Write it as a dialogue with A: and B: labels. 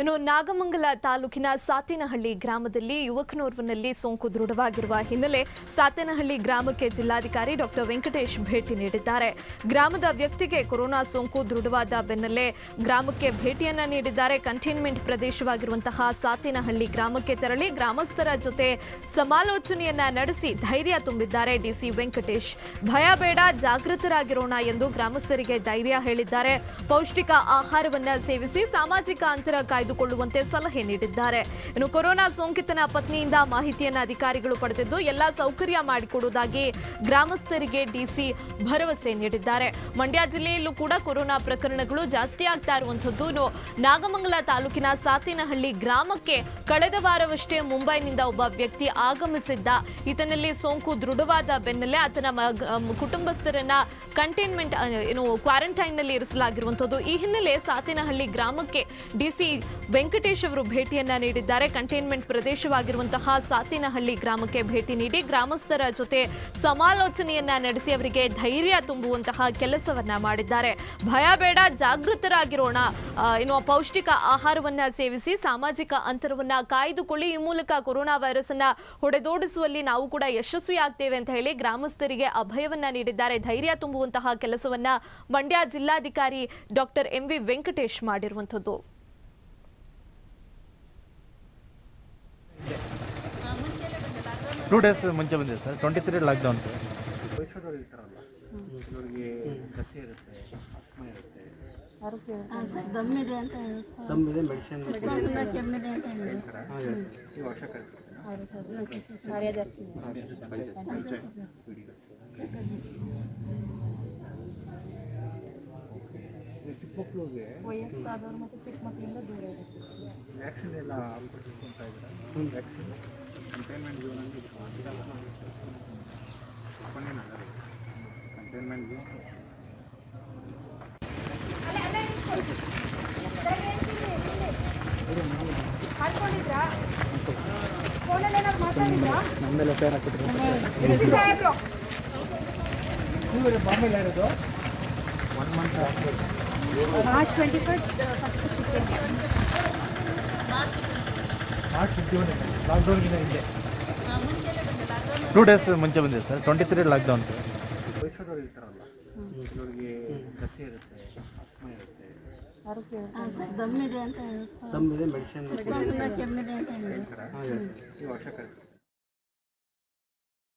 A: ಇನ್ನು ನಾಗಮಂಗಲ ತಾಲೂಕಿನ ಸಾತೇನಹಳ್ಳಿ ಗ್ರಾಮದಲ್ಲಿ ಯುವಕನೋರ್ವನಲ್ಲಿ ಸೋಂಕು ದೃಢವಾಗಿರುವ ಹಿನ್ನೆಲೆ ಸಾತೇನಹಳ್ಳಿ ಗ್ರಾಮಕ್ಕೆ ಜಿಲ್ಲಾಧಿಕಾರಿ ಡಾಕ್ಟರ್ ವೆಂಕಟೇಶ್ ಭೇಟಿ ನೀಡಿದ್ದಾರೆ. ಗ್ರಾಮದ ವ್ಯಕ್ತಿಗೆ ಕೊರೋನಾ ಸೋಂಕು ದೃಢವಾದ ಬೆನ್ನಲ್ಲೇ ಗ್ರಾಮಕ್ಕೆ ಭೇಟಿಯನ್ನ ನೀಡಿದ್ದಾರೆ. ಕಂಟೈನ್ಮೆಂಟ್ ಪ್ರದೇಶವಾಗಿರುವಂತಹ ಸಾತೇನಹಳ್ಳಿ ಗ್ರಾಮಕ್ಕೆ ತೆರಳಿ ಗ್ರಾಮಸ್ಥರ ಜೊತೆ ಸಮಾಲೋಚನೆಯನ್ನ ನಡೆಸಿ ಧೈರ್ಯ ತುಂಬಿದ್ದಾರೆ. ಡಿಸಿ ವೆಂಕಟೇಶ್, ಭಯ ಬೇಡ, ಜಾಗೃತರಾಗಿರೋಣ ಎಂದು ಗ್ರಾಮಸ್ಥರಿಗೆ ಧೈರ್ಯ ಹೇಳಿದ್ದಾರೆ. ಪೌಷ್ಟಿಕ ಆಹಾರವನ್ನ ಸೇವಿಸಿ ಸಾಮಾಜಿಕ ಅಂತರ ಕಾಯ್ದುಕೊಳ್ಳುವಂತೆ ಸಲಹೆ ನೀಡಿದ್ದಾರೆ. ಇನ್ನು ಕೊರೋನಾ ಸೋಂಕಿತನ ಪತ್ನಿಯಿಂದ ಮಾಹಿತಿಯನ್ನು ಅಧಿಕಾರಿಗಳು ಪಡೆದಿದ್ದು, ಎಲ್ಲ ಸೌಕರ್ಯ ಮಾಡಿಕೊಡುವುದಾಗಿ ಗ್ರಾಮಸ್ಥರಿಗೆ ಡಿಸಿ ಭರವಸೆ ನೀಡಿದ್ದಾರೆ. ಮಂಡ್ಯ ಜಿಲ್ಲೆಯಲ್ಲೂ ಕೂಡ ಕೊರೋನಾ ಪ್ರಕರಣಗಳು ಜಾಸ್ತಿ ಆಗ್ತಾ ಇರುವಂತದ್ದು ಇನ್ನು ನಾಗಮಂಗಲ ತಾಲೂಕಿನ ಸಾತಿನಹಳ್ಳಿ ಗ್ರಾಮಕ್ಕೆ ಕಳೆದ ವಾರವಷ್ಟೇ ಮುಂಬೈನಿಂದ ಒಬ್ಬ ವ್ಯಕ್ತಿ ಆಗಮಿಸಿದ್ದ. ಈತನಲ್ಲಿ ಸೋಂಕು ದೃಢವಾದ ಬೆನ್ನಲ್ಲೇ ಆತನ ಕುಟುಂಬಸ್ಥರನ್ನ ಕಂಟೈನ್ಮೆಂಟ್ ಏನು ಕ್ವಾರಂಟೈನ್ನಲ್ಲಿ ಇರಿಸಲಾಗಿರುವಂಥದ್ದು. ಈ ಹಿನ್ನೆಲೆ ಸಾತಿನಹಳ್ಳಿ ಗ್ರಾಮಕ್ಕೆ ಡಿಸಿ ವೆಂಕಟೇಶ್ ಅವರು ಭೇಟಿಯನ್ನ ನೀಡಿದ್ದಾರೆ. ಕಂಟೈನ್ಮೆಂಟ್ ಪ್ರದೇಶವಾಗಿರುವಂತಹ ಸಾತಿನಹಳ್ಳಿ ಗ್ರಾಮಕ್ಕೆ ಭೇಟಿ ನೀಡಿ ಗ್ರಾಮಸ್ಥರ ಜೊತೆ ಸಮಾಲೋಚನೆಯನ್ನ ನಡೆಸಿ ಅವರಿಗೆ ಧೈರ್ಯ ತುಂಬುವಂತಹ ಕೆಲಸವನ್ನ ಮಾಡಿದ್ದಾರೆ. ಭಯ ಬೇಡ, ಜಾಗೃತರಾಗಿರೋಣ. ಏನು ಪೌಷ್ಟಿಕ ಆಹಾರವನ್ನ ಸೇವಿಸಿ ಸಾಮಾಜಿಕ ಅಂತರವನ್ನ ಕಾಯ್ದುಕೊಳ್ಳಿ. ಈ ಮೂಲಕ ಕೊರೋನಾ ವೈರಸ್ ಅನ್ನ ಹೊಡೆದೋಡಿಸುವಲ್ಲಿ ನಾವು ಕೂಡ ಯಶಸ್ವಿ ಆಗ್ತೇವೆ ಅಂತ ಹೇಳಿ ಗ್ರಾಮಸ್ಥರಿಗೆ ಅಭಯವನ್ನ ನೀಡಿದ್ದಾರೆ. ಧೈರ್ಯ ತುಂಬುವಂತಹ ಕೆಲಸವನ್ನ ಮಂಡ್ಯ ಜಿಲ್ಲಾಧಿಕಾರಿ ಡಾಕ್ಟರ್ ಎಂ ವಿ ವೆಂಕಟೇಶ್ ಮಾಡಿರುವಂತದ್ದು
B: ಟೂ ಡೇಸ್ ಮುಂಚೆ ಬಂದಿದೆ ಸರ್ ಟ್ವೆಂಟಿ ತ್ರೀ ಲಾಕ್ಡೌನ್
C: ವಯಸ್ಸಾದವ್ರು ಇರ್ತಾರಲ್ಲ ಕೆಲವರಿಗೆ ಕಸಿ ಇರುತ್ತೆ ಅಸ್ಮ ಇರುತ್ತೆ
D: ದಮ್ಮಿದೆ ಅಂತ ಹೇಳ್ತಾರೆ.
C: ತಮ್ಮಿದೆ ಮೆಡಿಸಿನ್
D: ಸುಮ್ನೆ ಕೆಮ್ಮಿದೆ ಅಂತ ಹೇಳ್ತಾರೆ.
C: ಈ ವರ್ಷ ಕರಿತೀವಿ ಚಿಕ್ಕ ಮಕ್ಕಳಿಗೆ
D: ವಯಸ್ಸಾದವ್ರು ಮತ್ತು ಚಿಕ್ಕ ಮಕ್ಕಳಿಂದ ದೂರ ಇರುತ್ತೆ
C: ವ್ಯಾಕ್ಸಿನ್ ಎಲ್ಲ ಕೊಡ್ಬೇಕು ಅಂತ ಇದ್ದಾರೆ ವ್ಯಾಕ್ಸಿನ್ ಕಂಟೈನ್ಮೆಂಟ್ ಝೋನಲ್ಲಿ ಕಂಟೈನ್ಮೆಂಟ್ ಝೋನ್ ನಮ್ಮೆಲ್ಲ ಫೇರ್ ಹಾಕಿದ್ರು. ಬಾಂಬೆಲ್ಲ ಇರೋದು one month
D: March twenty five
B: fifty one two days ಮುಂಚೆ ಬಂದಿದೆ ಸರ್. ಟ್ವೆಂಟಿ ತ್ರೀ ಲಾಕ್ಡೌನ್
C: ವಯಸ್ಸಾದವ್ರು ಇರ್ತಾರಲ್ಲ ಕೆಲವರಿಗೆ ಕಸಿ ಇರುತ್ತೆ ಅಸ್ಮ
D: ದಮ್ಮಿದೆ
C: ಮೆಡಿಸಿನ್
D: ಹೇಳ್ತಾರೆ.
C: ಈ ವರ್ಷ ಕರಿತೀವಿ